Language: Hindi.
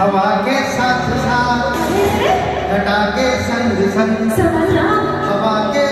हवा के साथ साथ घटा के संग संग। हवा के